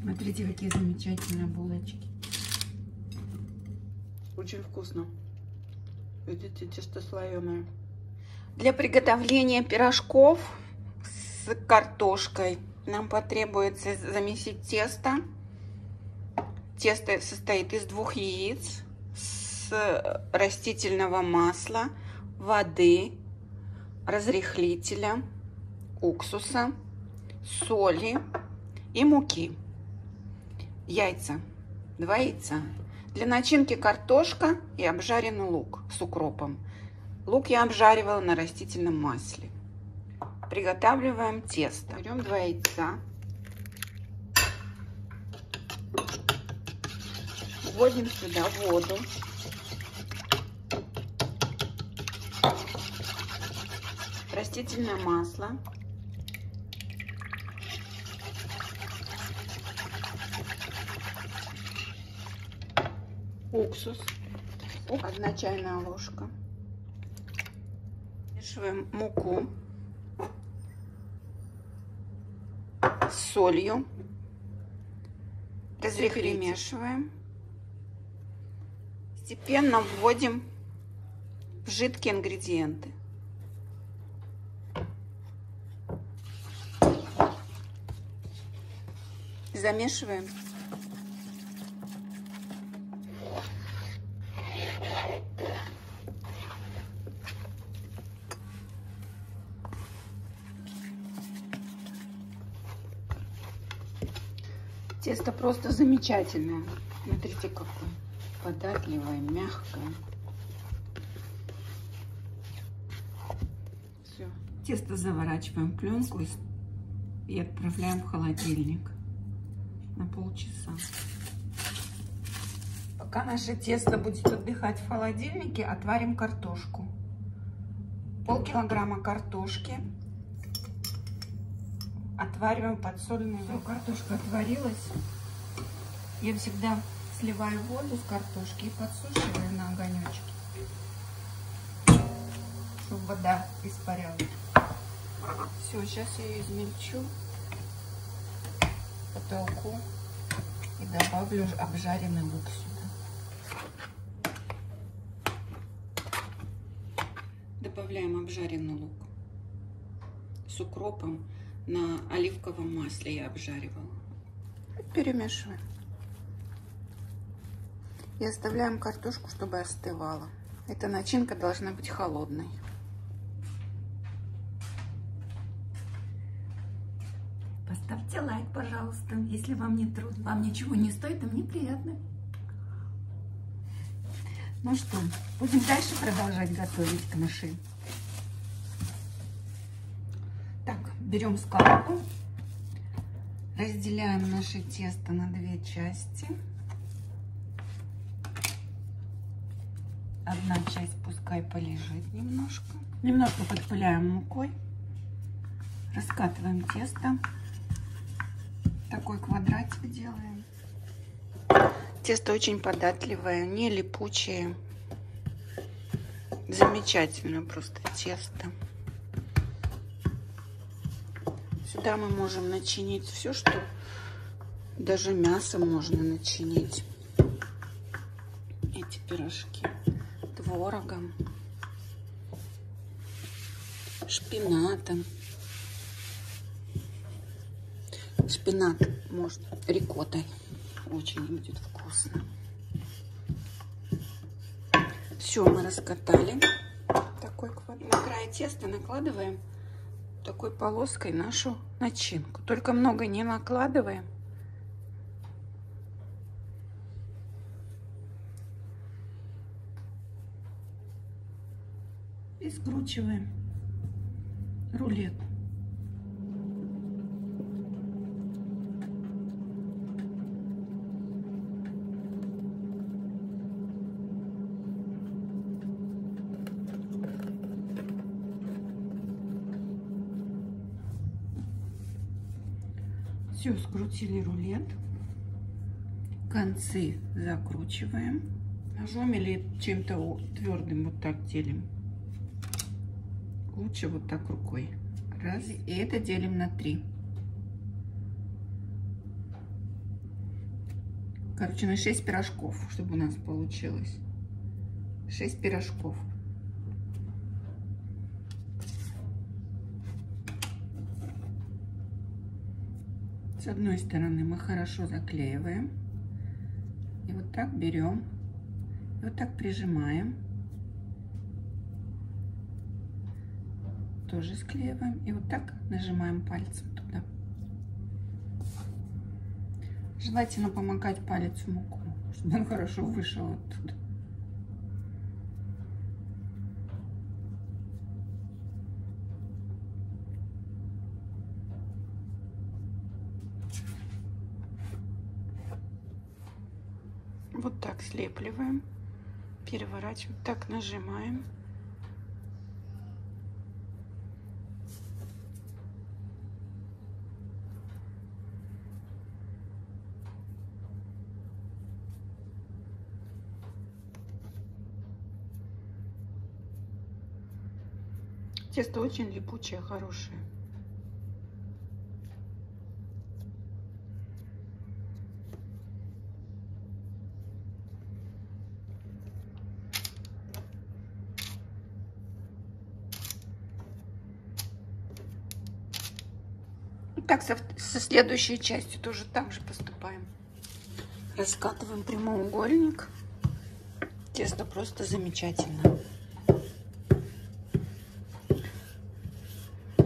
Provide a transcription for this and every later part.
Смотрите, какие замечательные булочки. Очень вкусно. Видите, тесто слоеное. Для приготовления пирожков с картошкой нам потребуется замесить тесто. Тесто состоит из двух яиц, с растительного масла, воды, разрыхлителя, уксуса, соли и муки. Яйца. Два яйца. Для начинки картошка и обжаренный лук с укропом. Лук я обжаривала на растительном масле. Приготавливаем тесто. Берем два яйца. Вводим сюда воду. Растительное масло. Уксус. Одна чайная ложка. Смешиваем муку с солью. Разрехлемешиваем. Постепенно вводим в жидкие ингредиенты. Замешиваем. Тесто просто замечательное. Смотрите, какое податливое, мягкое. Все. Тесто заворачиваем в пленку и отправляем в холодильник на полчаса. Пока наше тесто будет отдыхать в холодильнике, отварим картошку. Полкилограмма картошки. Отвариваем подсоленную воду. Картошка отварилась. Я всегда сливаю воду с картошки и подсушиваю на огонечке, чтобы вода испарялась. Все, сейчас я ее измельчу потолку и добавлю обжаренный лук сюда. Добавляем обжаренный лук с укропом на оливковом масле я обжаривала. Перемешиваем. И оставляем картошку, чтобы остывала. Эта начинка должна быть холодной. Поставьте лайк, пожалуйста, если вам не трудно. Вам ничего не стоит, а мне приятно. Ну что, будем дальше продолжать готовить к нашей берем скалку, разделяем наше тесто на две части. Одна часть пускай полежит немножко. Немножко подпыляем мукой. Раскатываем тесто. Такой квадратик делаем. Тесто очень податливое, не липучее. Замечательное просто тесто. Сюда мы можем начинить все, что даже мясо можно начинить. Эти пирожки творогом, шпинатом. Шпинат может рикоттой. Очень будет вкусно. Все, мы раскатали. Такой квадрат. На край теста накладываем такой полоской нашу начинку. Только много не накладываем. И скручиваем рулет. Все, скрутили рулет. Концы закручиваем. Ножом или чем-то твердым вот так делим. Лучше вот так рукой. Раз. И это делим на три. Короче, на 6 пирожков, чтобы у нас получилось. 6 пирожков. С одной стороны мы хорошо заклеиваем. И вот так берем. И вот так прижимаем. Тоже склеиваем. И вот так нажимаем пальцем туда. Желательно помогать палец в муку, чтобы он хорошо вышел оттуда. Вот так слепливаем, переворачиваем, так нажимаем. Тесто очень липучее, хорошее. Так, со, со следующей частью тоже так же поступаем. Раскатываем прямоугольник. Тесто просто замечательно.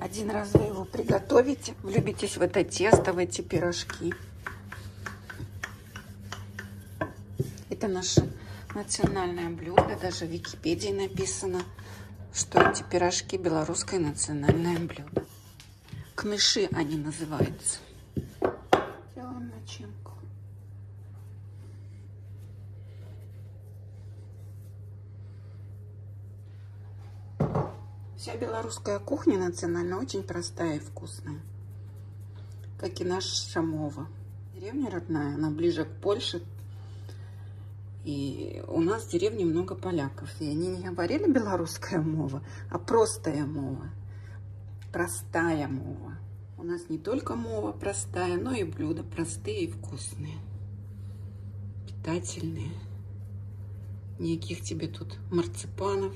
Один раз вы его приготовите, влюбитесь в это тесто, в эти пирожки. Это наше национальное блюдо. Даже в Википедии написано, что эти пирожки белорусское национальное блюдо. Кныши они называются. Делаем начинку. Вся белорусская кухня национальная очень простая и вкусная. Как и наша Шамова. Деревня родная, она ближе к Польше. И у нас в деревне много поляков. И они не говорили белорусская мова, а простая мова простая мова. У нас не только мова простая, но и блюда простые и вкусные. Питательные. Никаких тебе тут марципанов.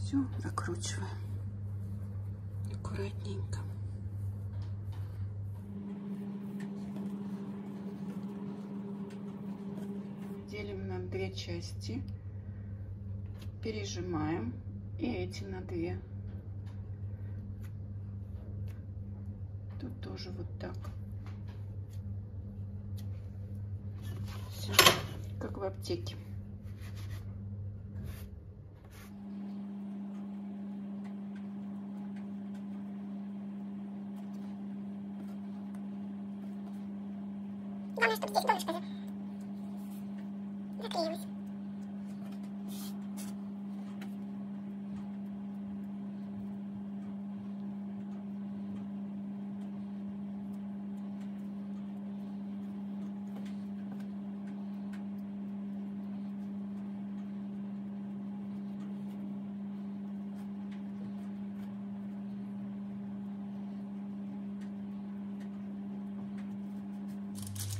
Все, закручиваем. Аккуратненько. Делим на две части пережимаем и эти на две. Тут тоже вот так. Все, как в аптеке. Главное, чтобы здесь донышко заклеилось.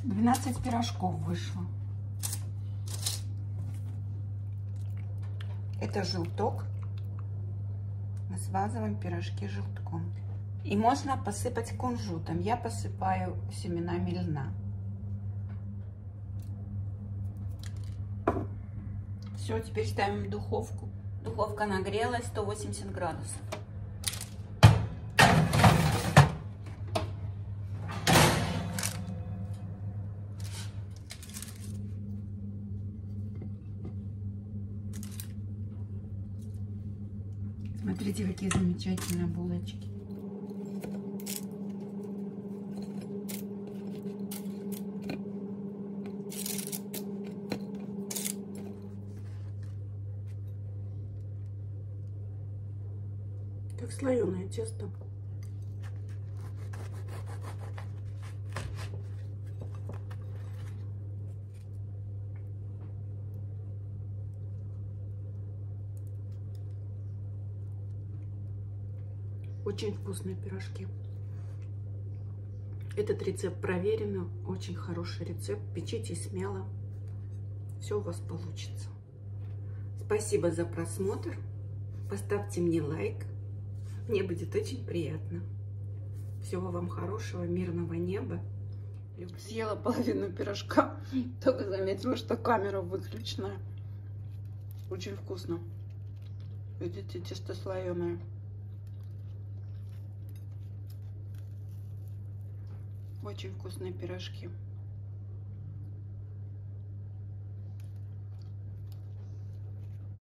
12 пирожков вышло. Это желток. Мы смазываем пирожки желтком. И можно посыпать кунжутом. Я посыпаю семенами льна. Все, теперь ставим в духовку. Духовка нагрелась 180 градусов. Смотрите, какие замечательные булочки. Как слоеное тесто. Очень вкусные пирожки. Этот рецепт проверенный, очень хороший рецепт. Печите смело. Все у вас получится. Спасибо за просмотр. Поставьте мне лайк. Мне будет очень приятно. Всего вам хорошего, мирного неба. Съела половину пирожка, только заметила, что камера выключена. Очень вкусно. Видите, тесто слоеное. Очень вкусные пирожки.